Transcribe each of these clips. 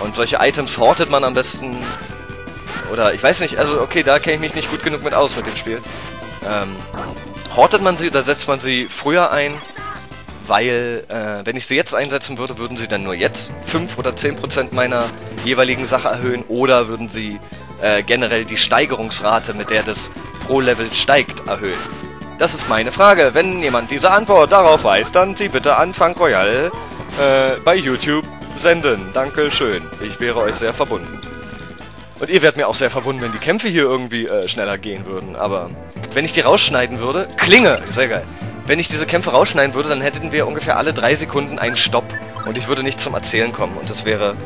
Und solche Items hortet man am besten. Oder ich weiß nicht, also okay, da kenne ich mich nicht gut genug mit aus mit dem Spiel. Ähm, hortet man sie oder setzt man sie früher ein? Weil, äh, wenn ich sie jetzt einsetzen würde, würden sie dann nur jetzt 5 oder 10% meiner jeweiligen Sache erhöhen oder würden sie äh, generell die Steigerungsrate, mit der das pro Level steigt, erhöhen? Das ist meine Frage. Wenn jemand diese Antwort darauf weiß, dann sie bitte an Funk Royal äh, bei YouTube senden. Dankeschön. Ich wäre euch sehr verbunden. Und ihr wärt mir auch sehr verbunden, wenn die Kämpfe hier irgendwie äh, schneller gehen würden. Aber wenn ich die rausschneiden würde... Klinge! Sehr geil. Wenn ich diese Kämpfe rausschneiden würde, dann hätten wir ungefähr alle drei Sekunden einen Stopp. Und ich würde nicht zum Erzählen kommen. Und das wäre,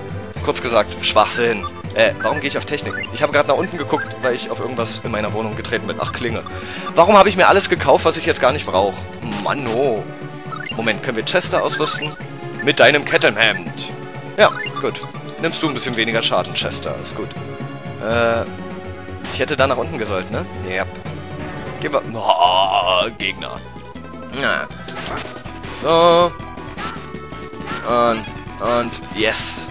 kurz gesagt, Schwachsinn. Äh, warum gehe ich auf Technik? Ich habe gerade nach unten geguckt, weil ich auf irgendwas in meiner Wohnung getreten bin. Ach, Klinge. Warum habe ich mir alles gekauft, was ich jetzt gar nicht brauche? Mann, oh. Moment, können wir Chester ausrüsten? Mit deinem Kettenhemd. Ja, gut. Nimmst du ein bisschen weniger Schaden, Chester. Ist gut. Äh, ich hätte da nach unten gesollt, ne? Yep. Gehen wir... Oh, Gegner. Na. So. Und, und, yes.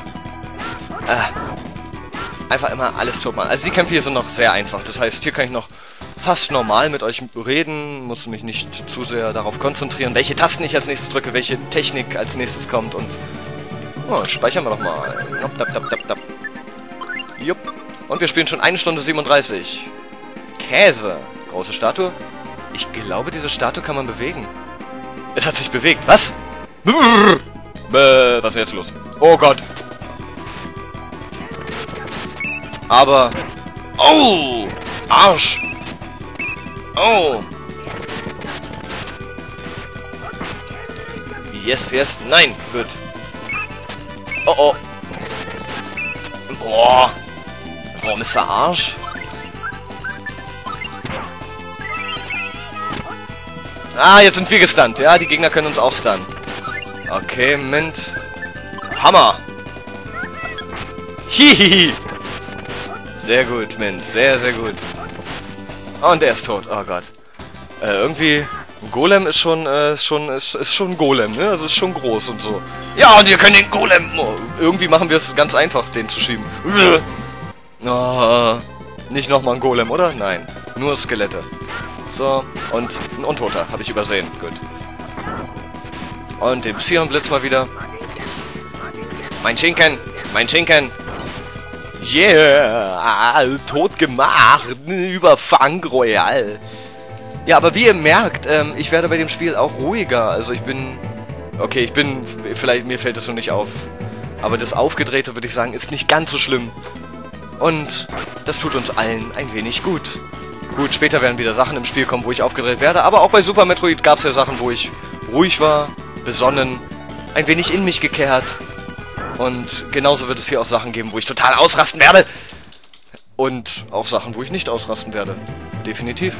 Äh. Einfach immer alles tot machen. Also die Kämpfe hier sind noch sehr einfach. Das heißt, hier kann ich noch fast normal mit euch reden, muss mich nicht zu sehr darauf konzentrieren, welche Tasten ich als nächstes drücke, welche Technik als nächstes kommt und... Oh, speichern wir doch mal. Dap, dap, dap, dap, dap. Jupp. Und wir spielen schon eine Stunde 37. Käse. Große Statue. Ich glaube, diese Statue kann man bewegen. Es hat sich bewegt. Was? Bäh, was ist jetzt los? Oh Gott. Aber... Oh! Arsch! Oh! Yes, yes. Nein. Gut. Oh, oh. Boah. Ist der Arsch? Ah, jetzt sind wir gestunt. Ja, die Gegner können uns auch stunnen. Okay, Moment. Hammer. Hihihi. Sehr gut, Mint. Sehr, sehr gut. Und er ist tot. Oh Gott. Äh, irgendwie... Golem ist schon, äh, schon, ist, ist schon Golem, ne? Also ist schon groß und so. Ja, und wir können den Golem... Oh, irgendwie machen wir es ganz einfach, den zu schieben. Oh, nicht nochmal ein Golem, oder? Nein. Nur Skelette. So, und ein Untoter, habe ich übersehen. Gut. Und den Psion-Blitz mal wieder. Mein Schinken! Mein Schinken! Yeah! Tot gemacht! Über Royal! Ja, aber wie ihr merkt, ähm, ich werde bei dem Spiel auch ruhiger. Also ich bin... Okay, ich bin... Vielleicht, mir fällt das so nicht auf. Aber das Aufgedrehte, würde ich sagen, ist nicht ganz so schlimm. Und das tut uns allen ein wenig gut. Gut, später werden wieder Sachen im Spiel kommen, wo ich aufgedreht werde. Aber auch bei Super Metroid gab es ja Sachen, wo ich ruhig war, besonnen, ein wenig in mich gekehrt. Und genauso wird es hier auch Sachen geben, wo ich total ausrasten werde. Und auch Sachen, wo ich nicht ausrasten werde. Definitiv.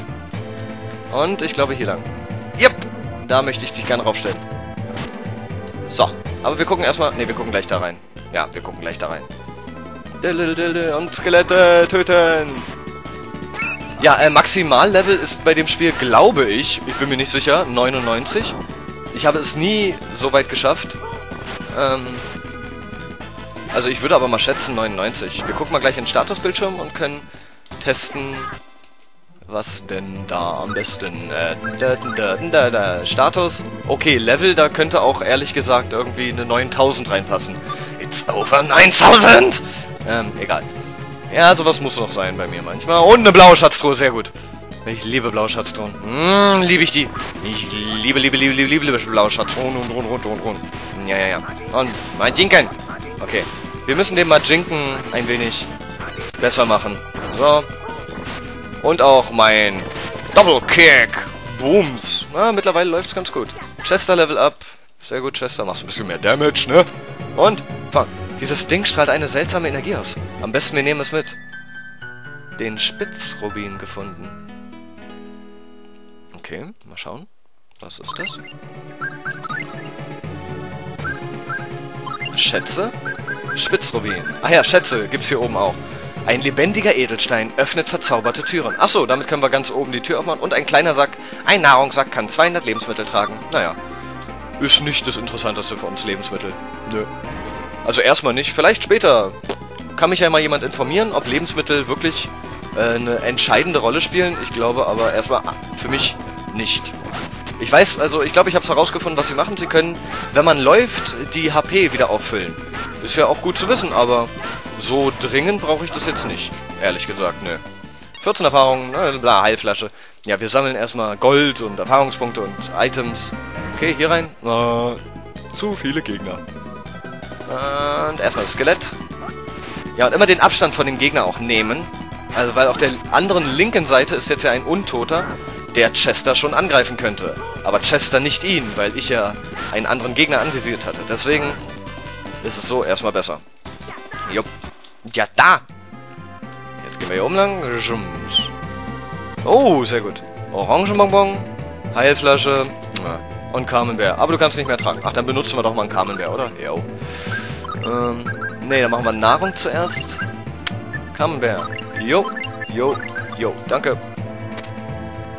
Und ich glaube hier lang. Yep, da möchte ich dich gerne raufstellen. So, aber wir gucken erstmal... Ne, wir gucken gleich da rein. Ja, wir gucken gleich da rein. Und Skelette töten! Ja, äh, Maximallevel ist bei dem Spiel, glaube ich, ich bin mir nicht sicher, 99. Ich habe es nie so weit geschafft. Ähm, also ich würde aber mal schätzen 99. Wir gucken mal gleich in den Statusbildschirm und können testen, was denn da am besten... Äh, da, da, da, da, Status. Okay, Level, da könnte auch ehrlich gesagt irgendwie eine 9000 reinpassen. It's over 9000! Ähm, egal. Ja, sowas muss noch sein bei mir manchmal. Und eine blaue Schatztruhe, sehr gut. Ich liebe blaue Schatztruhen. Mmh, liebe ich die. Ich liebe, liebe, liebe, liebe, liebe, liebe blaue Schatztruhen und, und, und, und, und. Ja, ja, ja. Und mein Jinken. Okay. Wir müssen den Majinken ein wenig besser machen. So. Und auch mein Double Kick. Booms. Na, mittlerweile läuft's ganz gut. Chester Level Up. Sehr gut, Chester. Machst ein bisschen mehr Damage, ne? Und fang. Dieses Ding strahlt eine seltsame Energie aus. Am besten wir nehmen es mit. Den Spitzrubin gefunden. Okay, mal schauen. Was ist das? Schätze? Spitzrubin. Ach ja, Schätze gibt's hier oben auch. Ein lebendiger Edelstein öffnet verzauberte Türen. Achso, damit können wir ganz oben die Tür aufmachen. Und ein kleiner Sack, ein Nahrungssack kann 200 Lebensmittel tragen. Naja, ist nicht das Interessanteste für uns Lebensmittel. Nö. Also erstmal nicht, vielleicht später. Kann mich ja mal jemand informieren, ob Lebensmittel wirklich äh, eine entscheidende Rolle spielen. Ich glaube aber erstmal für mich nicht. Ich weiß, also ich glaube, ich habe es herausgefunden, was sie machen. Sie können, wenn man läuft, die HP wieder auffüllen. Ist ja auch gut zu wissen, aber so dringend brauche ich das jetzt nicht. Ehrlich gesagt, ne. 14 Erfahrungen, ne, bla, Heilflasche. Ja, wir sammeln erstmal Gold und Erfahrungspunkte und Items. Okay, hier rein. Uh, zu viele Gegner. Und erstmal das Skelett. Ja, und immer den Abstand von dem Gegner auch nehmen. Also, weil auf der anderen linken Seite ist jetzt ja ein Untoter, der Chester schon angreifen könnte. Aber Chester nicht ihn, weil ich ja einen anderen Gegner anvisiert hatte. Deswegen ist es so erstmal besser. Jupp. Ja, da! Jetzt gehen wir hier umlang. Oh, sehr gut. Orangenbonbon, Heilflasche und Carmenbär. Aber du kannst nicht mehr tragen. Ach, dann benutzen wir doch mal einen Carmenbär, oder? Jo. Ähm, nee, dann machen wir Nahrung zuerst. Carmenbär. Jo, jo, jo. Danke.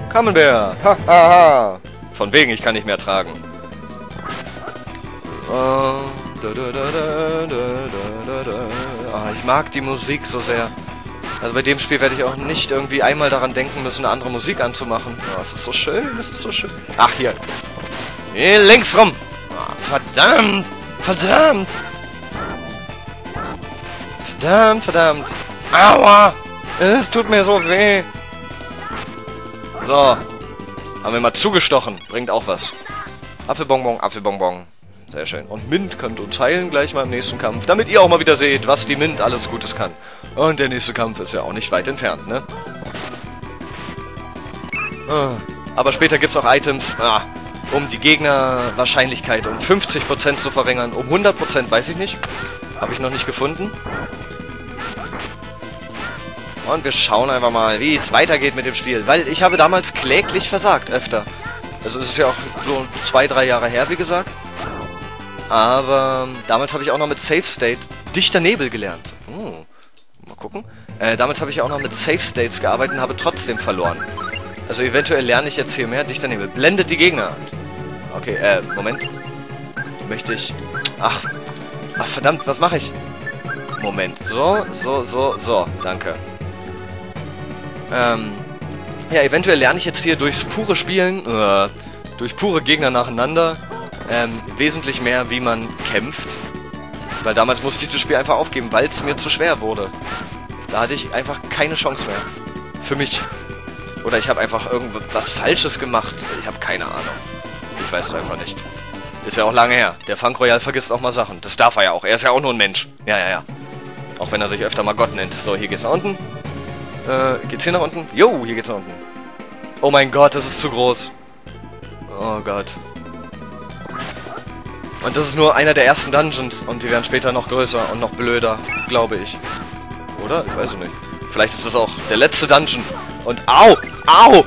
Carmenbär. Ha, ha, ha. Von wegen, ich kann nicht mehr tragen. Ah, ich mag die Musik so sehr. Also bei dem Spiel werde ich auch nicht irgendwie einmal daran denken müssen, eine andere Musik anzumachen. Oh, es ist so schön, es ist so schön. Ach, hier. Hier links rum. Oh, verdammt. Verdammt. Verdammt, verdammt. Aua. Es tut mir so weh. So. Haben wir mal zugestochen. Bringt auch was. Apfelbonbon, Apfelbonbon. Sehr schön. Und Mint könnt uns heilen gleich mal im nächsten Kampf, damit ihr auch mal wieder seht, was die Mint alles Gutes kann. Und der nächste Kampf ist ja auch nicht weit entfernt, ne? Ah, aber später gibt's auch Items, ah, um die Gegnerwahrscheinlichkeit um 50% zu verringern. Um 100% weiß ich nicht. Habe ich noch nicht gefunden. Und wir schauen einfach mal, wie es weitergeht mit dem Spiel. Weil ich habe damals kläglich versagt, öfter. Also es ist ja auch so zwei, drei Jahre her, wie gesagt. Aber damals habe ich auch noch mit Safe State Dichter Nebel gelernt. Oh, mal gucken. Äh, damals habe ich auch noch mit Safe States gearbeitet und habe trotzdem verloren. Also eventuell lerne ich jetzt hier mehr. Dichter Nebel. Blendet die Gegner. Okay, äh, Moment. Möchte ich... Ach, ach verdammt, was mache ich? Moment, so, so, so, so, danke. Ähm, ja, eventuell lerne ich jetzt hier durchs pure Spielen, äh, durch pure Gegner nacheinander, ähm, wesentlich mehr, wie man kämpft. Weil damals musste ich das Spiel einfach aufgeben, weil es mir zu schwer wurde. Da hatte ich einfach keine Chance mehr. Für mich. Oder ich habe einfach irgendwas Falsches gemacht. Ich habe keine Ahnung. Ich weiß es einfach nicht. Ist ja auch lange her. Der Funk Royal vergisst auch mal Sachen. Das darf er ja auch. Er ist ja auch nur ein Mensch. Ja, ja, ja. Auch wenn er sich öfter mal Gott nennt. So, hier geht's nach unten. Äh, geht's hier nach unten? Jo, hier geht's nach unten. Oh mein Gott, das ist zu groß. Oh Gott. Und das ist nur einer der ersten Dungeons und die werden später noch größer und noch blöder, glaube ich. Oder? Ich weiß es nicht. Vielleicht ist das auch der letzte Dungeon. Und au! Au!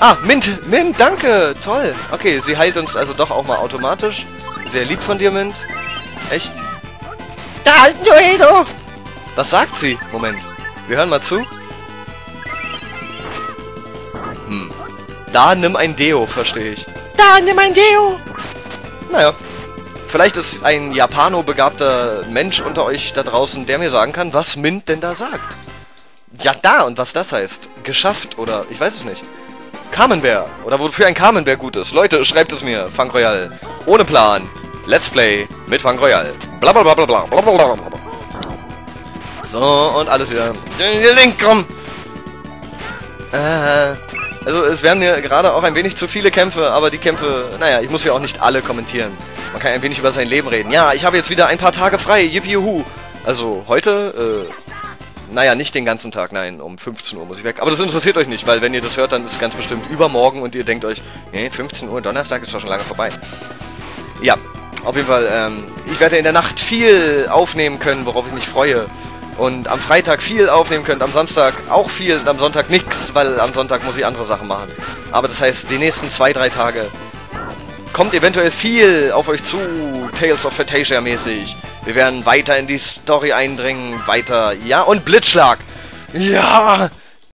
Ah, Mint! Mint, danke! Toll! Okay, sie heilt uns also doch auch mal automatisch. Sehr lieb von dir, Mint. Echt? Da halten Joedo! Was sagt sie? Moment. Wir hören mal zu. Hm. Da nimm ein Deo, verstehe ich. Da nimm ein Deo! Naja. Vielleicht ist ein Japano-begabter Mensch unter euch da draußen, der mir sagen kann, was Mint denn da sagt. Ja, da und was das heißt. Geschafft oder ich weiß es nicht. Carmenbär oder wofür ein Carmenbär gut ist. Leute, schreibt es mir. Funk Royal. Ohne Plan. Let's Play mit Funk Royal. Blablabla. Blablabla. So, und alles wieder. Link, komm! Äh, also es werden mir gerade auch ein wenig zu viele Kämpfe, aber die Kämpfe, naja, ich muss ja auch nicht alle kommentieren. Man kann ein wenig über sein Leben reden. Ja, ich habe jetzt wieder ein paar Tage frei, yippie juhu. Also heute, äh, naja, nicht den ganzen Tag, nein, um 15 Uhr muss ich weg. Aber das interessiert euch nicht, weil wenn ihr das hört, dann ist es ganz bestimmt übermorgen und ihr denkt euch, nee, 15 Uhr, Donnerstag ist doch schon lange vorbei. Ja, auf jeden Fall, ähm, ich werde in der Nacht viel aufnehmen können, worauf ich mich freue und am Freitag viel aufnehmen könnt, am Samstag auch viel und am Sonntag nichts, weil am Sonntag muss ich andere Sachen machen. Aber das heißt, die nächsten zwei, drei Tage kommt eventuell viel auf euch zu, Tales of Fantasia mäßig. Wir werden weiter in die Story eindringen, weiter, ja, und Blitzschlag. Ja,